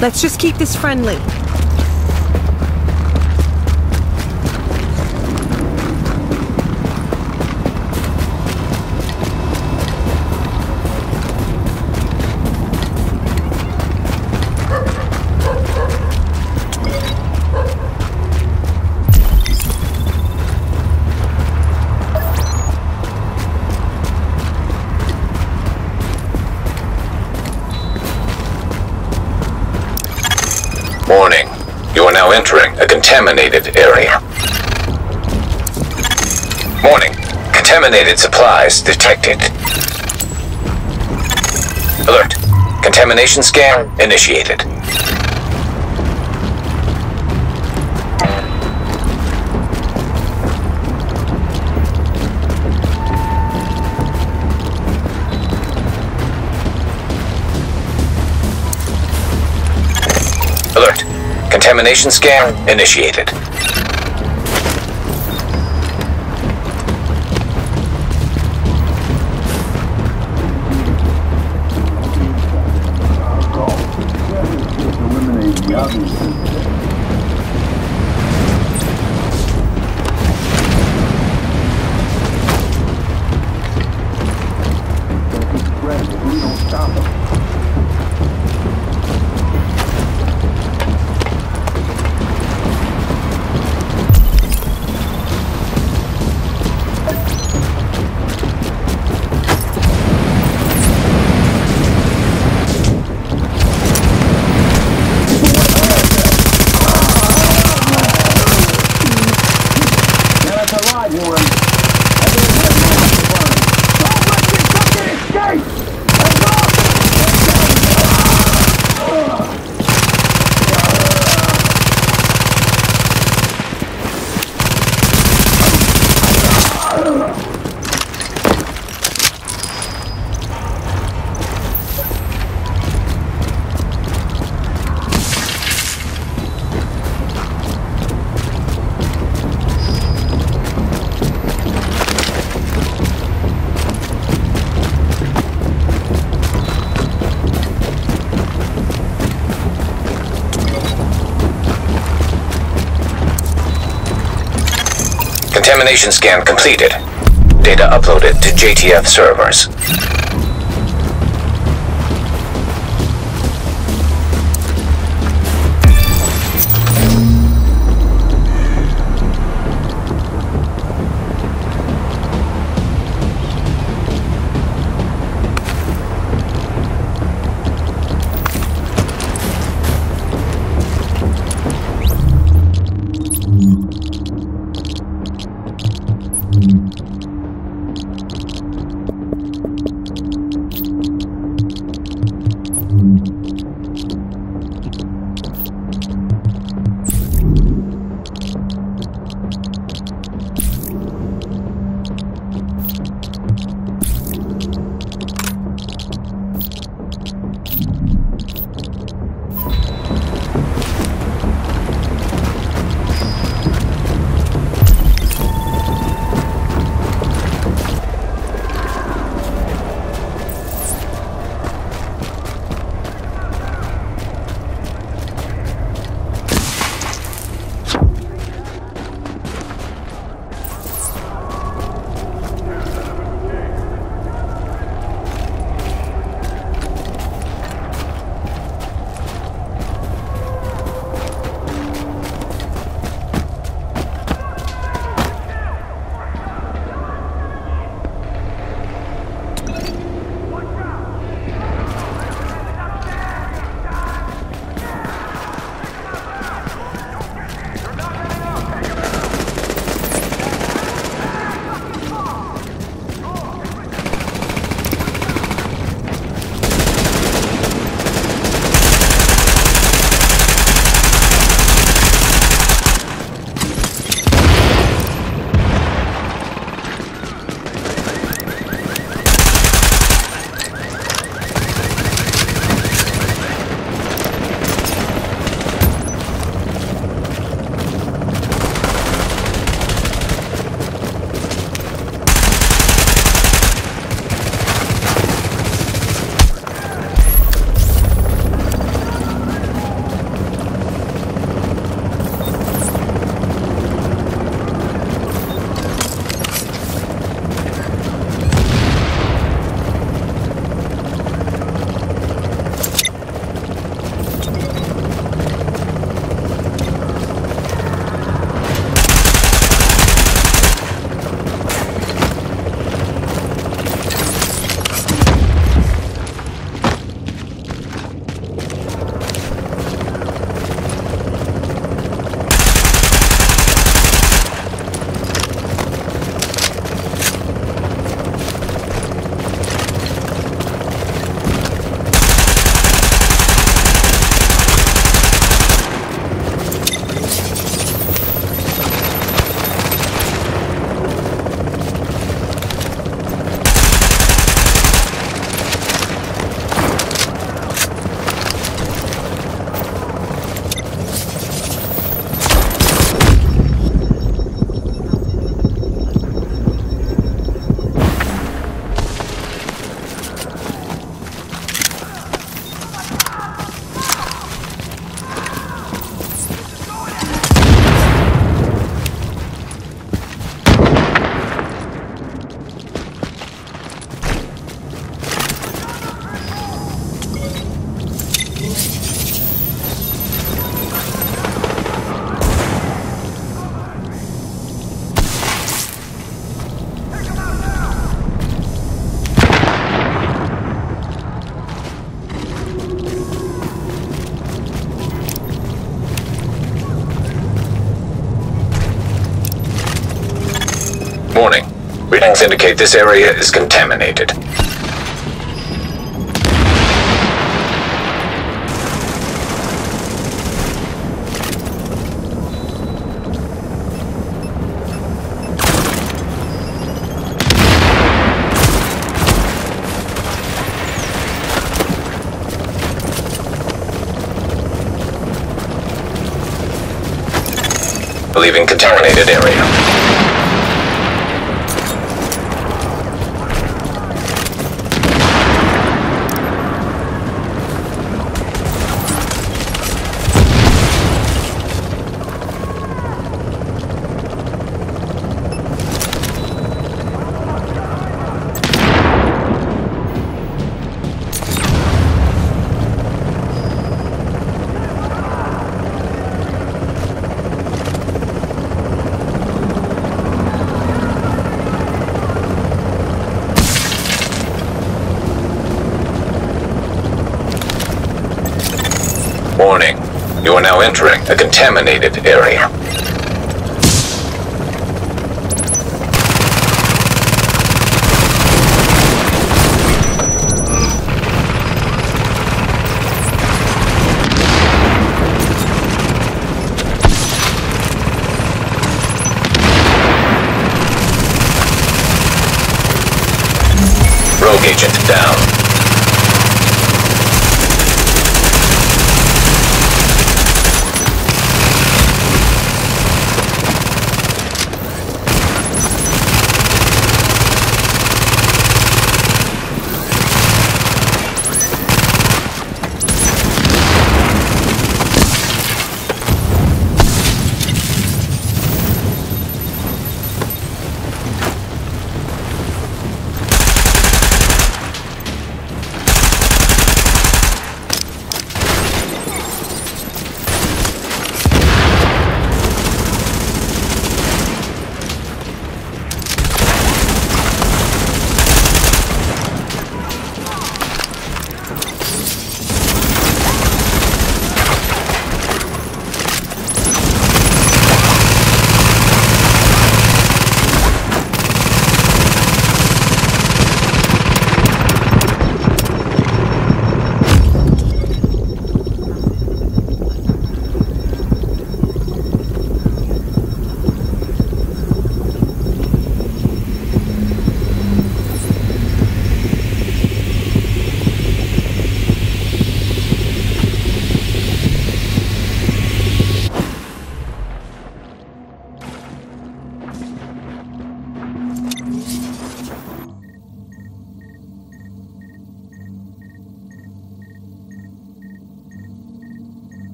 Let's just keep this friendly. Contaminated area. Warning. Contaminated supplies detected. Alert. Contamination scan initiated. Contamination scan initiated. Contamination scan completed. Data uploaded to JTF servers. Indicate this area is contaminated. Leaving contaminated area. Warning. You are now entering a contaminated area. Rogue agent down.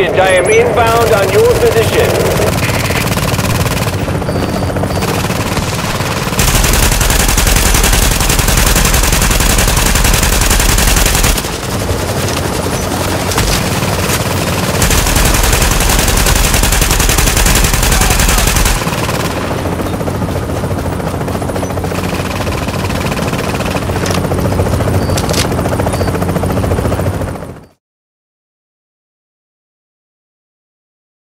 Agent, I am inbound on your position.